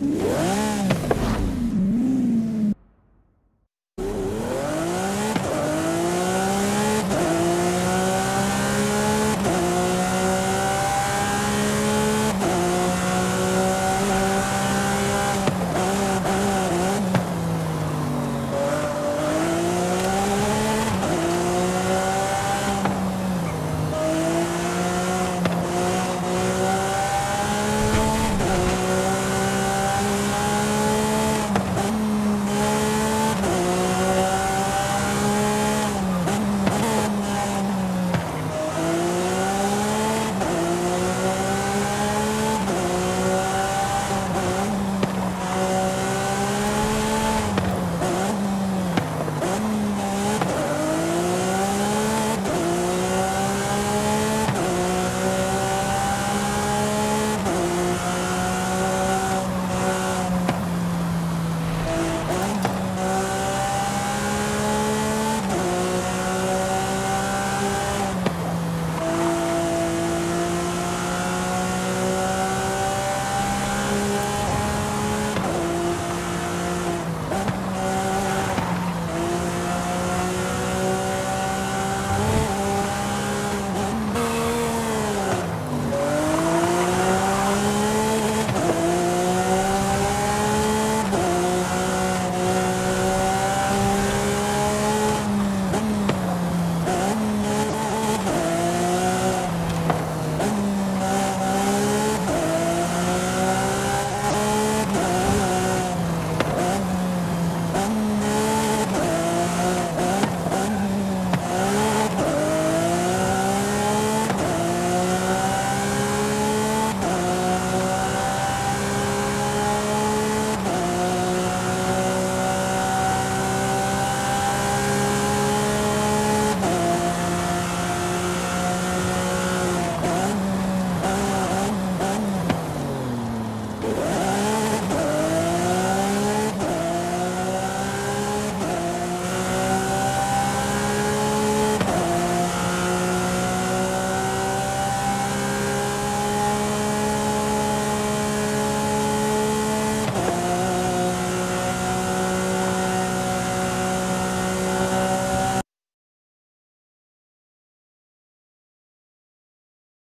Whoa! Wow.